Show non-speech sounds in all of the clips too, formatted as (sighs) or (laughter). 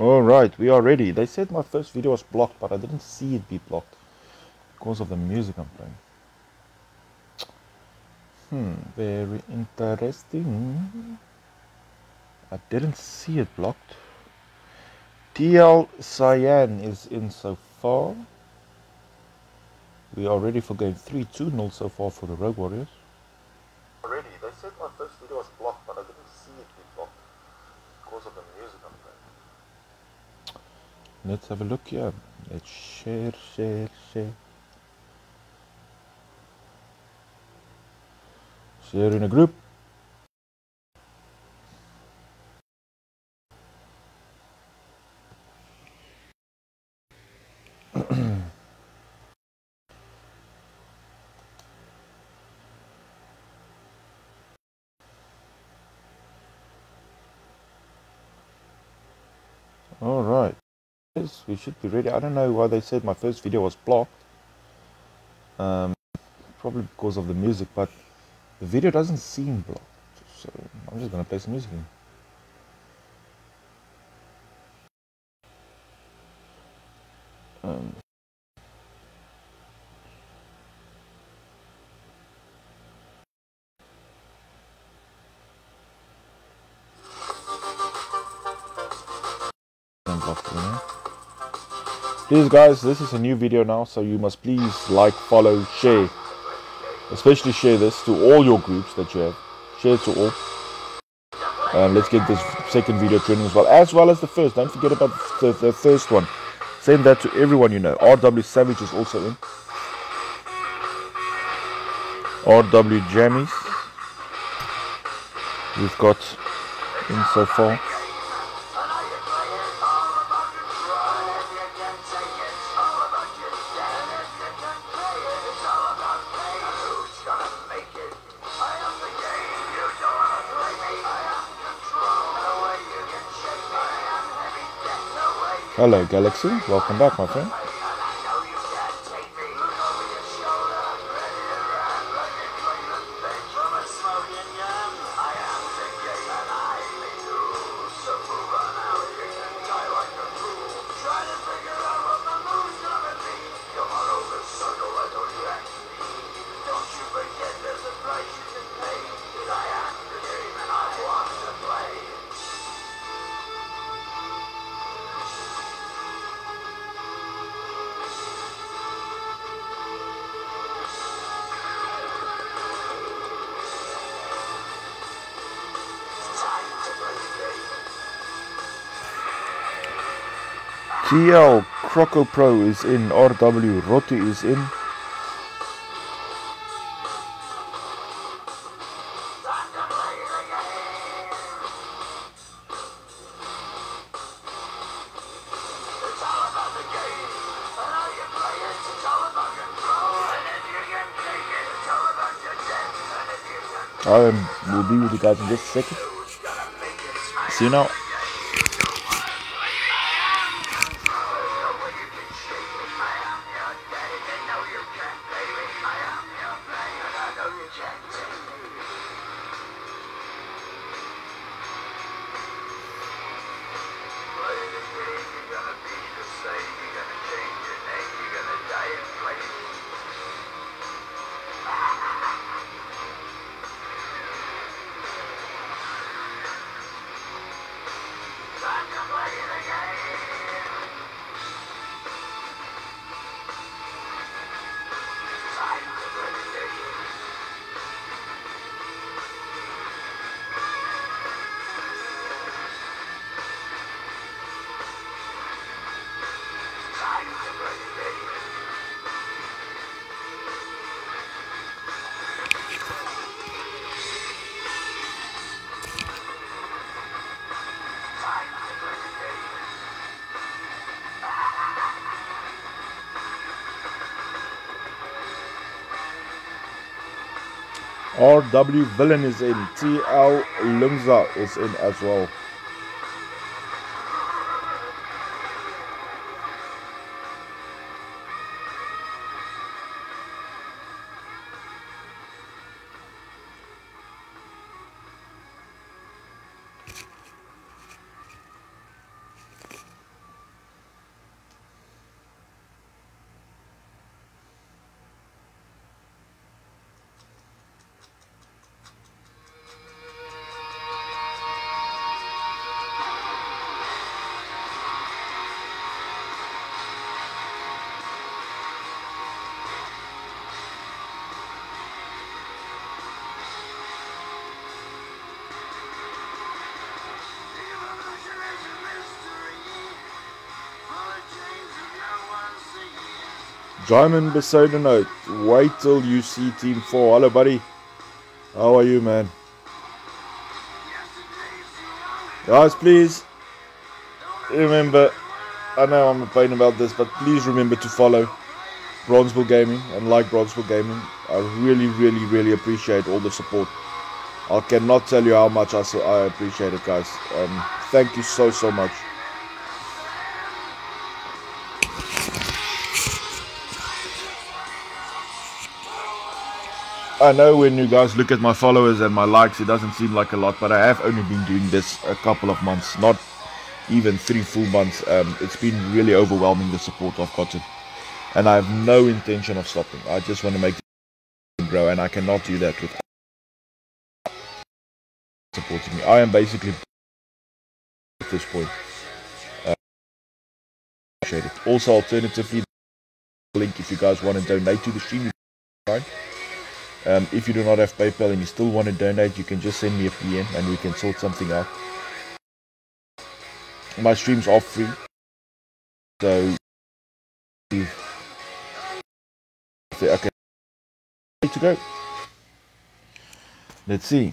Alright, we are ready. They said my first video was blocked, but I didn't see it be blocked because of the music I'm playing. Hmm, very interesting. I didn't see it blocked. TL Cyan is in so far. We are ready for game 3 2 0 so far for the Rogue Warriors. Already, they said my first video was blocked, but I didn't see it be blocked because of the music I'm playing. Let's have a look here. Let's share, share, share. Share in a group. All right. Yes, we should be ready. I don't know why they said my first video was blocked. Um, probably because of the music, but the video doesn't seem blocked. So I'm just gonna play some music. Um, Please guys, this is a new video now, so you must please like, follow, share. Especially share this to all your groups that you have. Share to all. And let's get this second video trending as well. As well as the first. Don't forget about the, the first one. Send that to everyone you know. RW Savage is also in. RW Jammies. We've got in so far. Hello Galaxy, welcome back my friend. TL Croco Pro is in, RW Roti is in. I will be with you guys in just a second. See you now. RW Villain is in. TL Lungza is in as well. Jaimin Besodeno, wait till you see Team 4. Hello, buddy. How are you, man? Guys, please remember, I know I'm pain about this, but please remember to follow Bronze Bull Gaming and like Bronze Bull Gaming. I really, really, really appreciate all the support. I cannot tell you how much I, I appreciate it, guys. Um, thank you so, so much. I know when you guys look at my followers and my likes, it doesn't seem like a lot, but I have only been doing this a couple of months, not even three full months. Um, it's been really overwhelming the support I've gotten, and I have no intention of stopping. I just want to make it grow, and I cannot do that without supporting me. I am basically at this point. Uh, appreciate it. Also, alternatively, link if you guys want to donate to the stream. Right? Um, if you do not have PayPal and you still want to donate, you can just send me a PM and we can sort something out. My streams are free, so okay, ready to go. Let's see.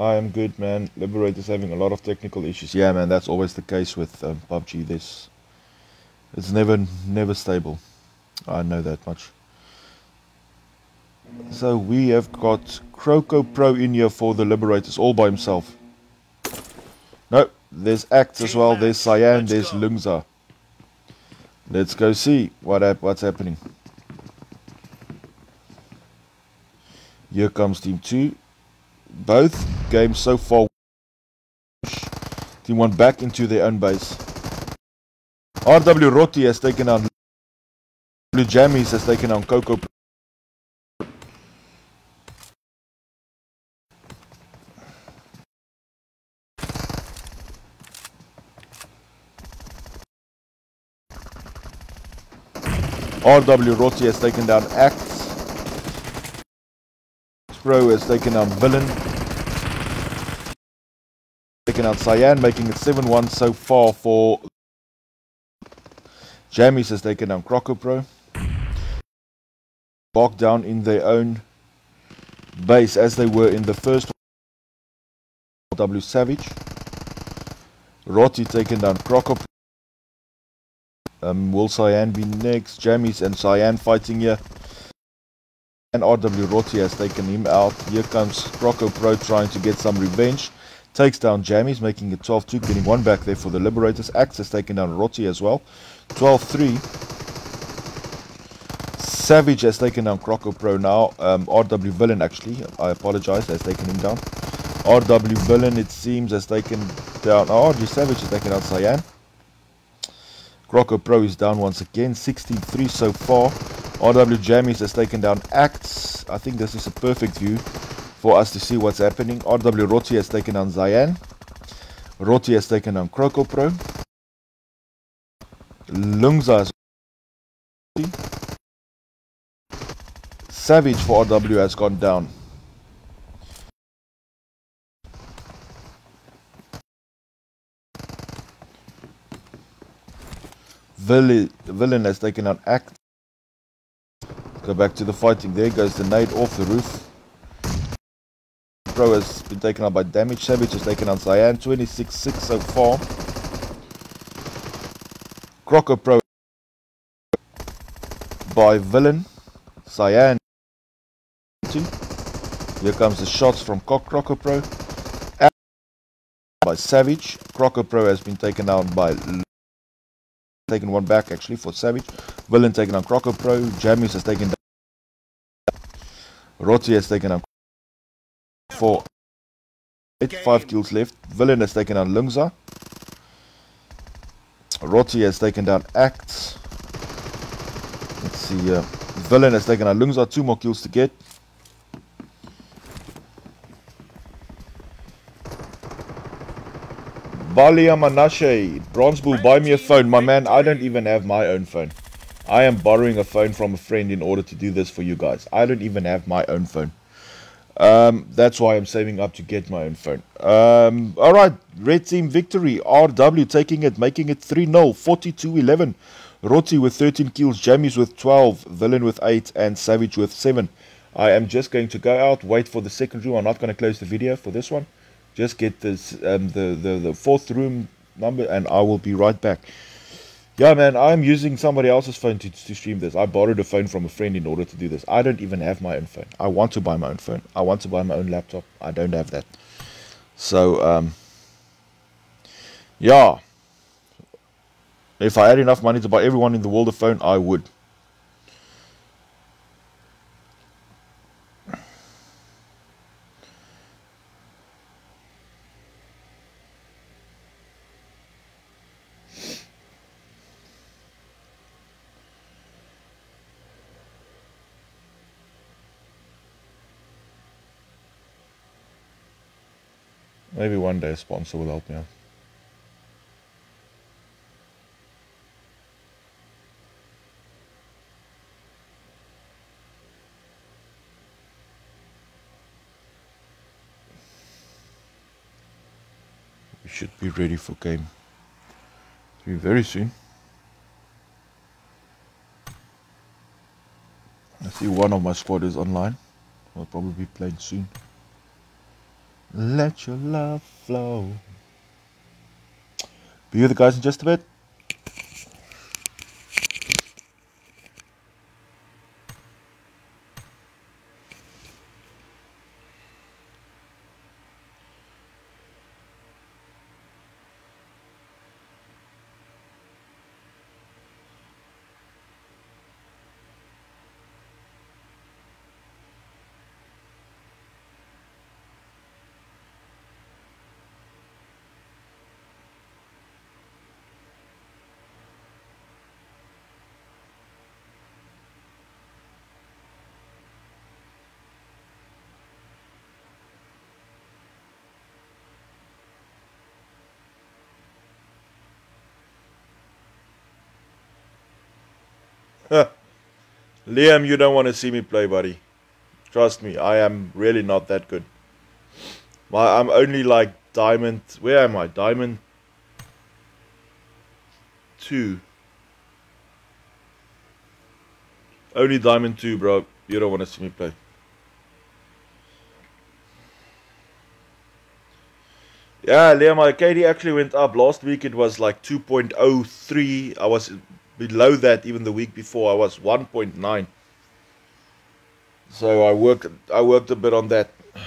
I am good, man. Liberator's having a lot of technical issues. Yeah, man, that's always the case with um, PUBG. This it's never never stable. I know that much. So we have got Croco Pro in here for the Liberators all by himself. No, there's Act as well, there's Cyan, there's Lungza. Let's go see what hap what's happening. Here comes Team 2. Both games so far. Team 1 back into their own base. RW Roti has taken down Blue Jammies has taken down Coco. RW Roti has taken down Acts. Pro has taken down Villain. Taken out Cyan, making it 7-1 so far for Jammies has taken down Croco Pro. Bogged down in their own base as they were in the first W Savage. Roti taken down Croco Pro. Um, will Cyan be next? Jammies and Cyan fighting here. And RW Roti has taken him out. Here comes Croco Pro trying to get some revenge. Takes down Jammies, making it 12-2, getting one back there for the Liberators. Axe has taken down Roti as well. 12-3. Savage has taken down Croco Pro now. Um, RW Villain actually, I apologize, has taken him down. RW Villain it seems has taken down, oh, RW Savage has taken out Cyan. Croco Pro is down once again, 16-3 so far. RW Jammies has taken down Acts. I think this is a perfect view for us to see what's happening. RW Roti has taken on Cyan. Roti has taken on Croco Pro. Lungza Savage for RW has gone down. Villain, villain has taken out Act. Go back to the fighting. There goes the nade off the roof. Pro has been taken out by damage. Savage has taken out Cyan. 26-6 so far. Croco Pro by Villain, Cyan. Here comes the shots from Croco Pro. By Savage. Croco Pro has been taken out by taken one back actually for Savage. Villain taken on Croco Pro. Jammies has taken down. Roti has taken on for eight, five kills left. Villain has taken down Lungza. Roti has taken down Acts. Let's see. Uh, Villain has taken down Lungza. Two more kills to get. Balia Manashe, Bronze Bull, buy me a phone. My man, I don't even have my own phone. I am borrowing a phone from a friend in order to do this for you guys. I don't even have my own phone. Um, that's why I'm saving up to get my own phone. Um, all right, red team victory. RW taking it, making it 3 0, 42 11. Roti with 13 kills, Jammies with 12, Villain with 8, and Savage with 7. I am just going to go out, wait for the second room. I'm not going to close the video for this one. Just get this um, the, the, the fourth room number, and I will be right back. Yeah, man, I'm using somebody else's phone to, to stream this. I borrowed a phone from a friend in order to do this. I don't even have my own phone. I want to buy my own phone. I want to buy my own laptop. I don't have that. So, um, yeah. If I had enough money to buy everyone in the world a phone, I would. Maybe one day a sponsor will help me out. We should be ready for game three very soon. I see one of my squad is online. I'll probably be playing soon. Let your love flow. Be with the guys in just a bit. Liam, you don't want to see me play, buddy. Trust me, I am really not that good. My, I'm only like diamond. Where am I? Diamond two. Only diamond two, bro. You don't want to see me play. Yeah, Liam, my KD actually went up. Last week it was like 2.03. I was below that even the week before. I was 1.9. So I worked I worked a bit on that. (sighs)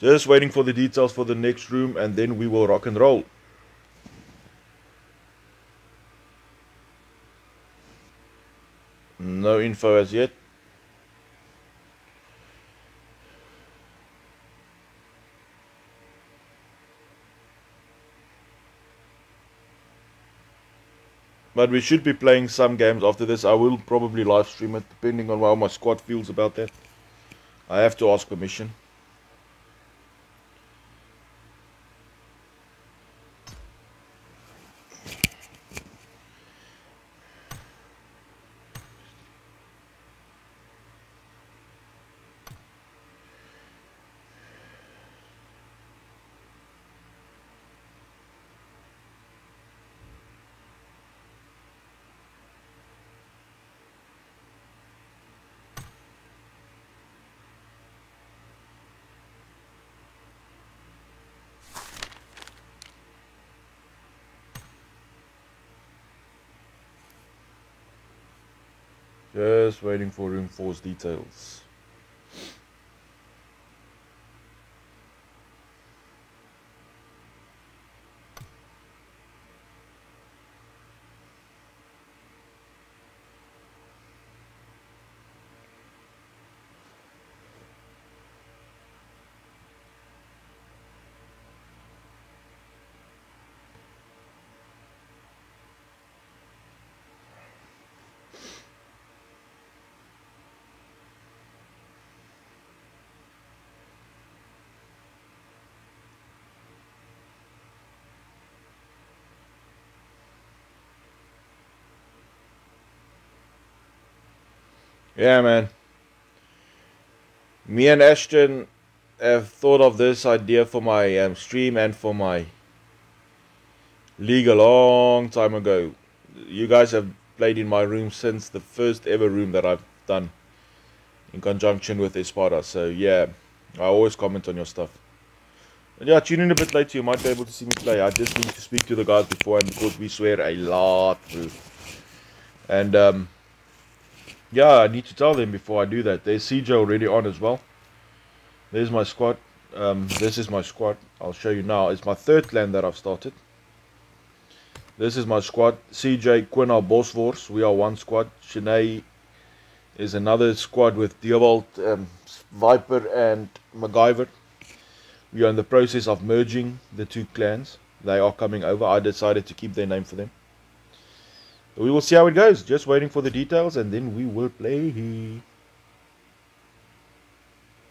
Just waiting for the details for the next room and then we will rock and roll. No info as yet. But we should be playing some games after this. I will probably live stream it depending on how my squad feels about that. I have to ask permission. Just waiting for room 4's details. Yeah, man. Me and Ashton have thought of this idea for my um, stream and for my league a long time ago. You guys have played in my room since the first ever room that I've done in conjunction with Espada. So yeah, I always comment on your stuff. And yeah, tune in a bit later. You might be able to see me play. I just need to speak to the guys before, beforehand because we swear a lot. And um, yeah, I need to tell them before I do that. There's CJ already on as well. There's my squad. Um, this is my squad. I'll show you now. It's my third clan that I've started. This is my squad. CJ, Quina, Bosvors. We are one squad. Shanae is another squad with Diavolt, um, Viper, and MacGyver. We are in the process of merging the two clans. They are coming over. I decided to keep their name for them. We will see how it goes. Just waiting for the details and then we will play.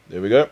There we go.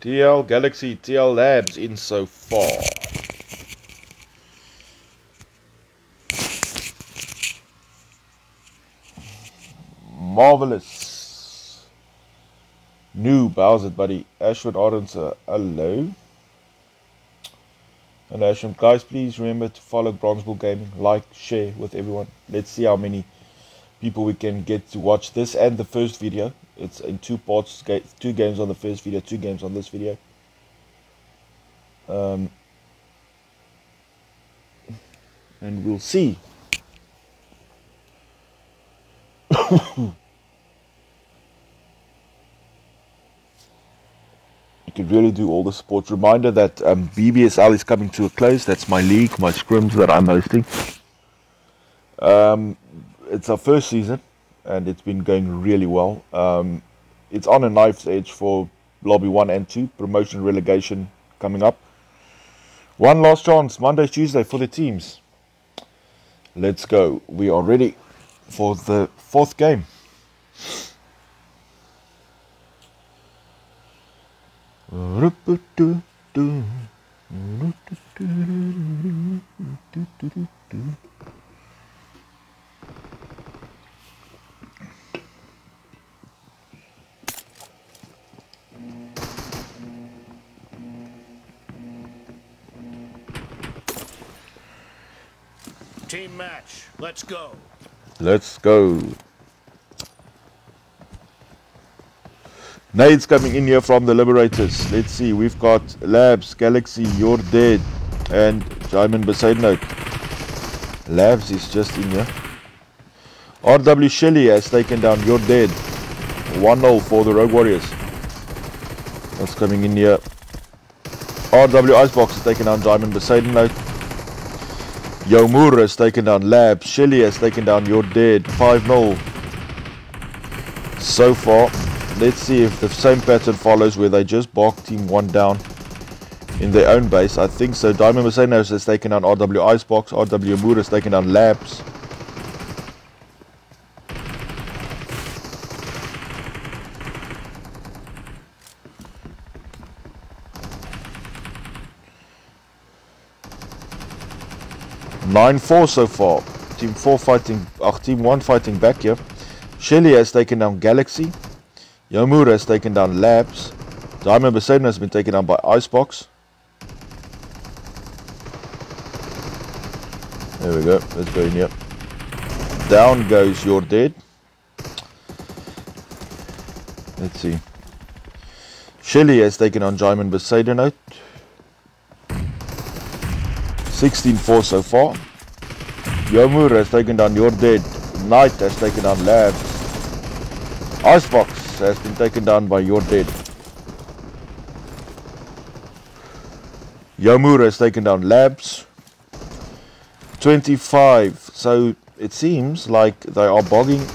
TL Galaxy TL Labs in so far. Marvelous. Noob, how's buddy? Ashford Orense, hello. And Ashford, guys, please remember to follow Bronze Bull Gaming, like, share with everyone. Let's see how many people we can get to watch this and the first video. It's in two parts, two games on the first video, two games on this video. Um, and we'll see. (coughs) you can really do all the sports. Reminder that um, BBSL is coming to a close. That's my league, my scrims that I'm hosting. Um, it's our first season, and it's been going really well. Um, it's on a knife's edge for lobby one and two, promotion relegation coming up. One last chance, Monday, Tuesday for the teams. Let's go. We are ready for the fourth game. Let's go. Let's go. Nades coming in here from the Liberators. Let's see. We've got Labs, Galaxy, You're Dead, and Diamond Beside Note. Labs is just in here. RW Shelley has taken down You're Dead. 1-0 for the Rogue Warriors. That's coming in here. RW Icebox has taken down Diamond Beside Note. Yomura has taken down Lab. Shelly has taken down You're Dead. 5-0. So far, let's see if the same pattern follows where they just bark team 1 down in their own base. I think so. Diamond Mercenaries has taken down RW Icebox. RW Yomura has taken down Labs. Nine four so far. Team four fighting, uh, team one fighting back here. Shelly has taken down Galaxy. Yomura has taken down Labs. Diamond Poseidon has been taken down by Icebox. There we go. Let's go in here. Down goes You're Dead. Let's see. Shelly has taken on Diamond Poseidon 16-4 so far. Yomur has taken down You're Dead. Knight has taken down Labs. Icebox has been taken down by You're Dead. Yomura has taken down Labs. 25. So it seems like they are bogging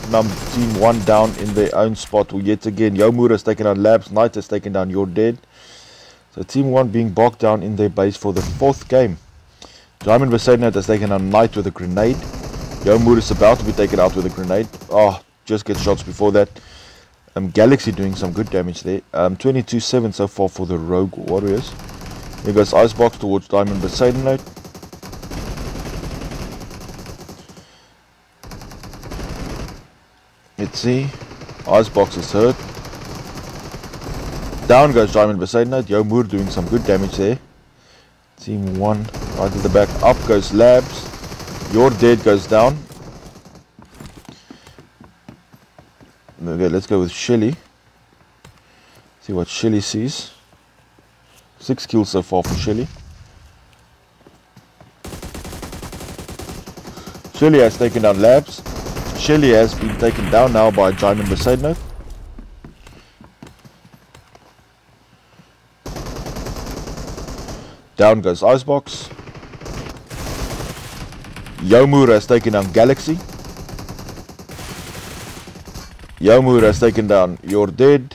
team one down in their own spot yet again. Yomura has taken down Labs, Knight has taken down You're Dead. So team one being bogged down in their base for the fourth game. Diamond Versailles has taken down Knight with a grenade. Yomura is about to be taken out with a grenade. Oh, just get shots before that. Um, Galaxy doing some good damage there. Um, 22-7 so far for the Rogue Warriors. Here goes Icebox towards Diamond Note. Let's see. Icebox is hurt. Down goes Diamond Poseidon Note. Yo doing some good damage there. Team 1 right at the back. Up goes Labs. Your Dead goes down. Okay, let's go with Shelly. See what Shelly sees. Six kills so far for Shelly. Shelly has taken down Labs. Shelly has been taken down now by Diamond Poseidon. Down goes Icebox. Yomura has taken down Galaxy. Yomur has taken down You're Dead.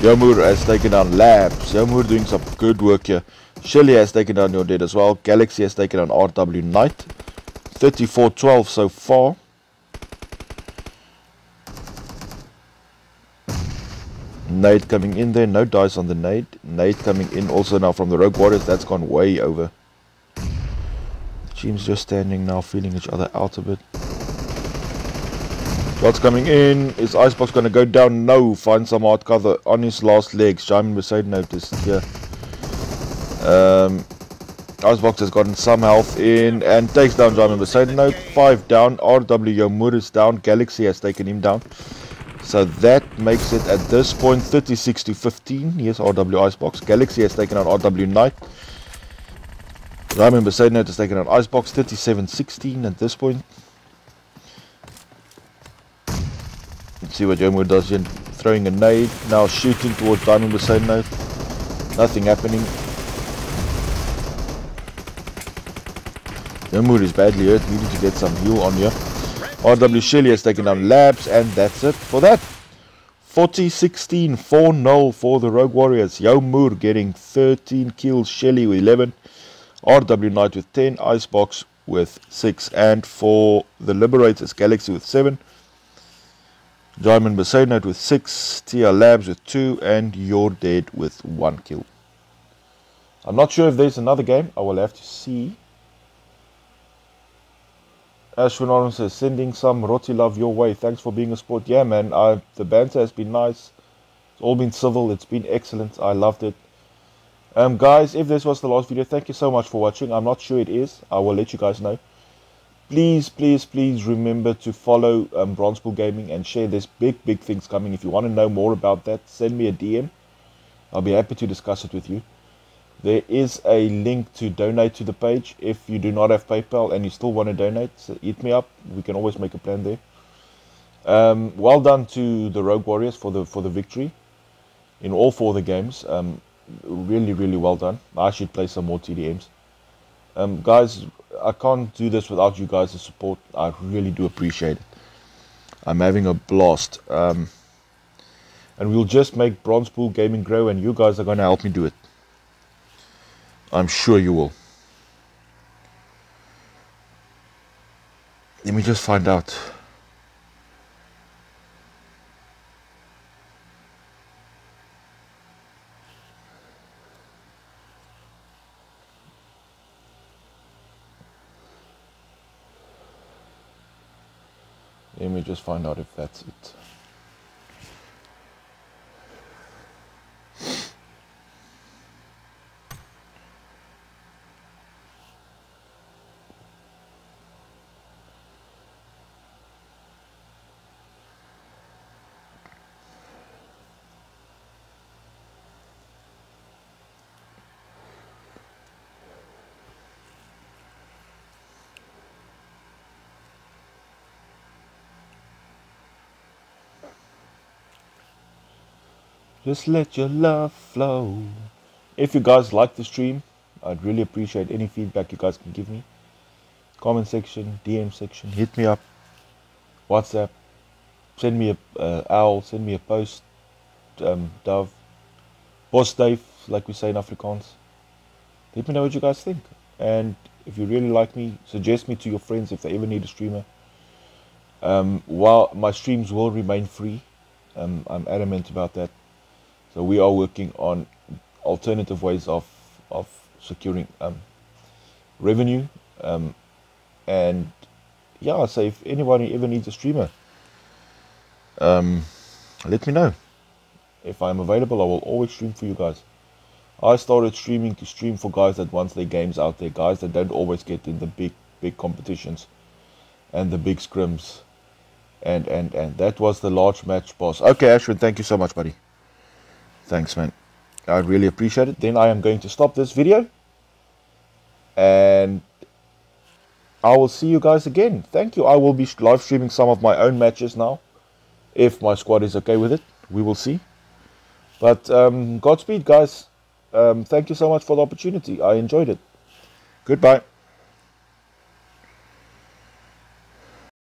Yomur has taken down Labs. Yomur doing some good work here. Shelly has taken down You're Dead as well. Galaxy has taken down RW Knight. 34-12 so far. Nade coming in there. No dice on the nade. Nade coming in also now from the Rogue Warriors. That's gone way over. Teams just standing now, feeling each other out a bit. Shots coming in. Is Icebox going to go down? No. Find some hard cover on his last legs. Simon Mercedes noticed here. Um, Icebox has gotten some health in and takes down Simon Mercedes note. Five down. RW Yomur is down. Galaxy has taken him down. So that makes it at this point 36 to 15. Here's RW Icebox. Galaxy has taken out RW Knight. Ramen Poseidon has taken out Icebox 37-16 at this point. Let's see what Yomo does here. Throwing a nade, now shooting towards Diamond Poseidon. Nothing happening. Yomo is badly hurt, needing to get some heal on here. RW Shelly has taken down Labs, and that's it for that. 40-16, 4-0 for the Rogue Warriors. Yo Moore getting 13 kills, Shelly with 11. RW Knight with 10, Icebox with 6, and for the Liberators, Galaxy with 7, Diamond Poseidon with 6, TR Labs with 2, and You're Dead with 1 kill. I'm not sure if there's another game, I will have to see. Ashwin says, sending some roti love your way. Thanks for being a sport. Yeah, man, I, the banter has been nice. It's all been civil. It's been excellent. I loved it. Um, guys, if this was the last video, thank you so much for watching. I'm not sure it is. I will let you guys know. Please, please, please remember to follow um, Bronze Bull Gaming and share. There's big, big things coming. If you want to know more about that, send me a DM. I'll be happy to discuss it with you. There is a link to donate to the page. If you do not have PayPal and you still want to donate, so hit me up. We can always make a plan there. Um, well done to the Rogue Warriors for the for the victory in all four of the games. Um, really, really well done. I should play some more TDMs. Um, guys, I can't do this without you guys' support. I really do appreciate it. I'm having a blast. Um, and we'll just make Bronze Bull Gaming grow, and you guys are going to help me do it. I'm sure you will. Let me just find out. Let me just find out if that's it. Just let your love flow. if you guys like the stream, I'd really appreciate any feedback you guys can give me. Comment section, DM section, hit me up, WhatsApp, send me a uh, owl, send me a post, um, Dove, Boss Dave, like we say in Afrikaans. Let me know what you guys think. And if you really like me, suggest me to your friends if they ever need a streamer. Um, while my streams will remain free, um, I'm adamant about that. So we are working on alternative ways of of securing um, revenue. Um, and yeah, so if anybody ever needs a streamer, um, let me know. If I'm available, I will always stream for you guys. I started streaming to stream for guys that want their games out there, guys that don't always get in the big, big competitions and the big scrims. And, and, and that was the large match boss. Okay, Ashwin, thank you so much, buddy. Thanks, man. I really appreciate it. Then I am going to stop this video. And I will see you guys again. Thank you. I will be live streaming some of my own matches now. If my squad is okay with it, we will see. But um, Godspeed, guys. Um, thank you so much for the opportunity. I enjoyed it. Goodbye.